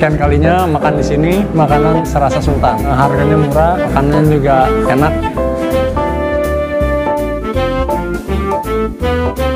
kesekian kalinya makan di sini makanan serasa sultan. Harganya murah makanannya juga enak thank you